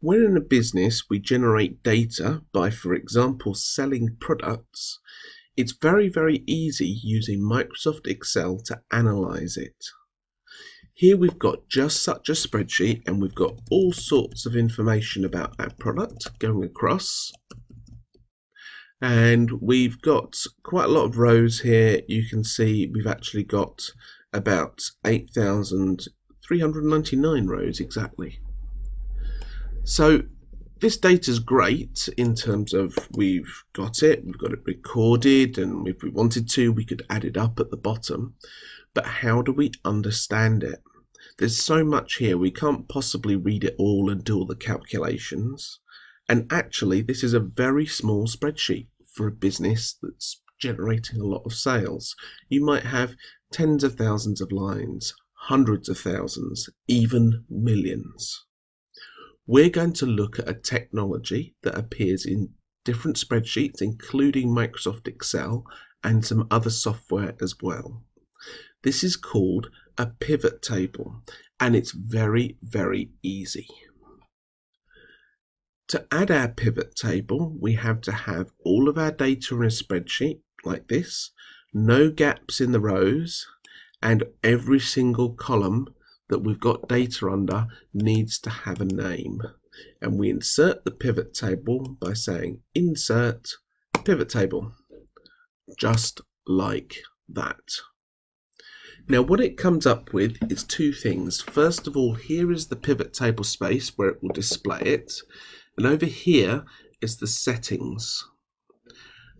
When in a business we generate data by, for example, selling products, it's very, very easy using Microsoft Excel to analyze it. Here we've got just such a spreadsheet and we've got all sorts of information about that product going across. And we've got quite a lot of rows here. You can see we've actually got about 8,399 rows exactly. So this data is great in terms of we've got it, we've got it recorded, and if we wanted to, we could add it up at the bottom. But how do we understand it? There's so much here, we can't possibly read it all and do all the calculations. And actually, this is a very small spreadsheet for a business that's generating a lot of sales. You might have tens of thousands of lines, hundreds of thousands, even millions. We're going to look at a technology that appears in different spreadsheets, including Microsoft Excel and some other software as well. This is called a pivot table and it's very, very easy. To add our pivot table, we have to have all of our data in a spreadsheet like this, no gaps in the rows, and every single column that we've got data under needs to have a name. And we insert the pivot table by saying insert pivot table, just like that. Now what it comes up with is two things. First of all, here is the pivot table space where it will display it. And over here is the settings.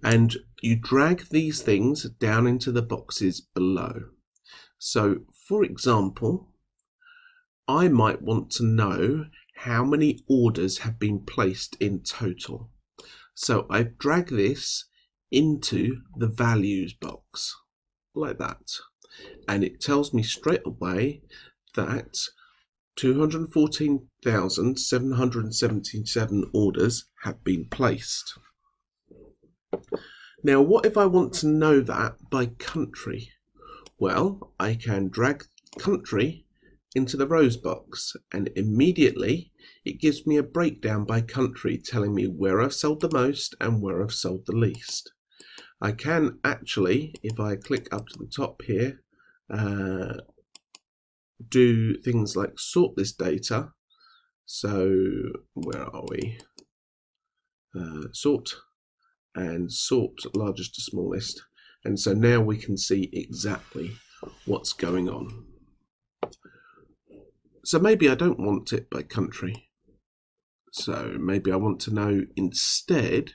And you drag these things down into the boxes below. So for example, I might want to know how many orders have been placed in total. So I drag this into the values box like that. And it tells me straight away that 214,777 orders have been placed. Now, what if I want to know that by country? Well, I can drag country into the rows box and immediately it gives me a breakdown by country telling me where I've sold the most and where I've sold the least. I can actually, if I click up to the top here, uh, do things like sort this data. So where are we? Uh, sort and sort largest to smallest. And so now we can see exactly what's going on. So maybe I don't want it by country. So maybe I want to know instead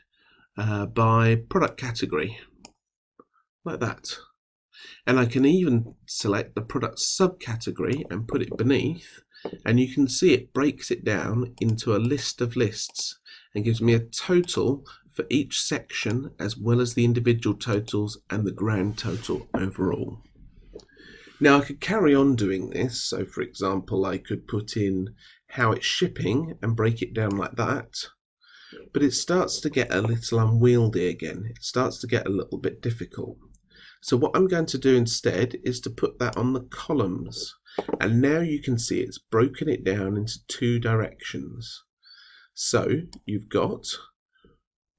uh, by product category, like that. And I can even select the product subcategory and put it beneath, and you can see it breaks it down into a list of lists and gives me a total for each section as well as the individual totals and the grand total overall. Now I could carry on doing this. So for example, I could put in how it's shipping and break it down like that. But it starts to get a little unwieldy again. It starts to get a little bit difficult. So what I'm going to do instead is to put that on the columns. And now you can see it's broken it down into two directions. So you've got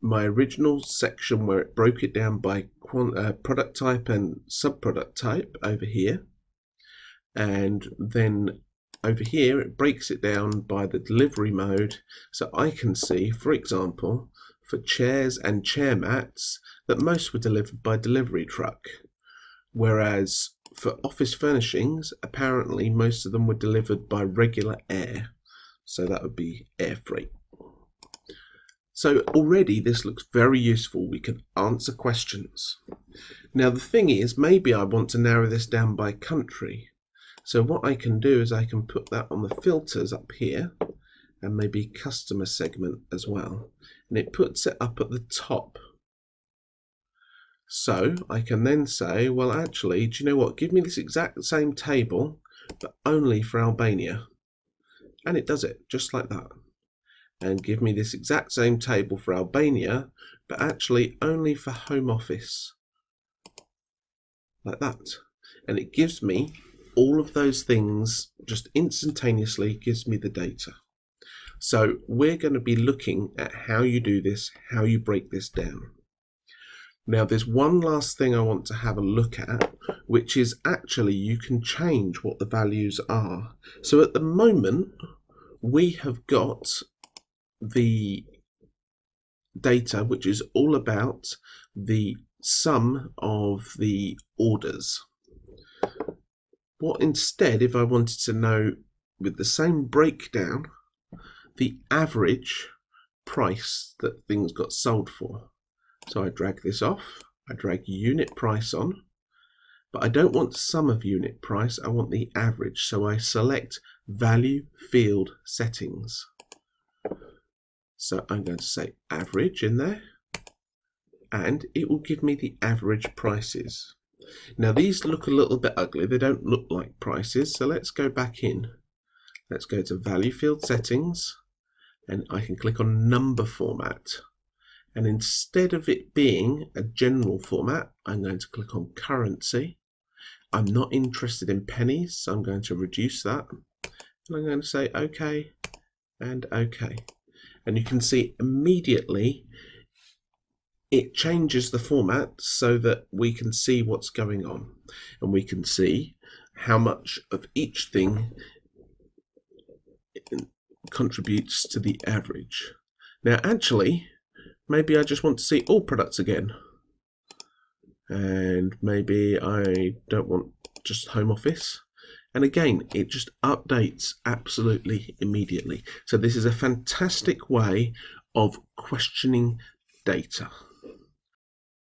my original section where it broke it down by uh, product type and subproduct type over here and then over here it breaks it down by the delivery mode. So I can see for example for chairs and chair mats that most were delivered by delivery truck whereas for office furnishings apparently most of them were delivered by regular air. So that would be air freight. So already this looks very useful. We can answer questions. Now the thing is maybe I want to narrow this down by country so what I can do is I can put that on the filters up here and maybe customer segment as well. And it puts it up at the top. So I can then say, well, actually, do you know what? Give me this exact same table, but only for Albania. And it does it just like that. And give me this exact same table for Albania, but actually only for Home Office. Like that. And it gives me all of those things just instantaneously gives me the data. So we're going to be looking at how you do this, how you break this down. Now there's one last thing I want to have a look at, which is actually you can change what the values are. So at the moment, we have got the data which is all about the sum of the orders. What instead, if I wanted to know with the same breakdown, the average price that things got sold for. So I drag this off, I drag unit price on, but I don't want sum of unit price, I want the average. So I select value field settings. So I'm going to say average in there and it will give me the average prices. Now these look a little bit ugly, they don't look like prices, so let's go back in. Let's go to value field settings and I can click on number format. And instead of it being a general format, I'm going to click on currency. I'm not interested in pennies, so I'm going to reduce that. And I'm going to say OK and OK. And you can see immediately it changes the format so that we can see what's going on. And we can see how much of each thing contributes to the average. Now actually, maybe I just want to see all products again. And maybe I don't want just home office. And again, it just updates absolutely immediately. So this is a fantastic way of questioning data.